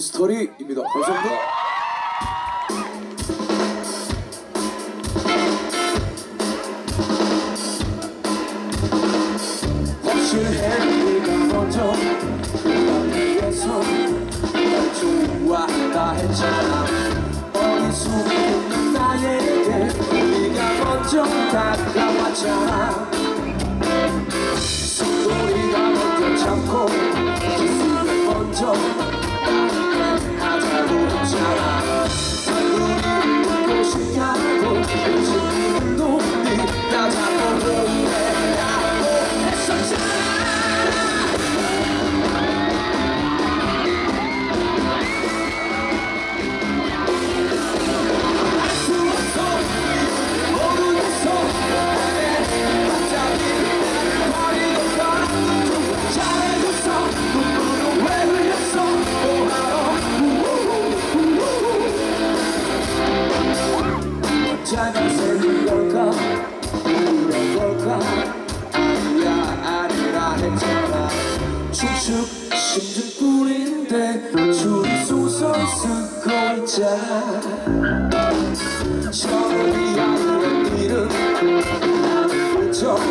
스토리입니다. 감사합니다. 숨은 나에게 네가 먼저 다가왔잖아 축축 힘든 뿐인데 솟아 쓰고 있잖아 처음이 아니란 일은 나는 그저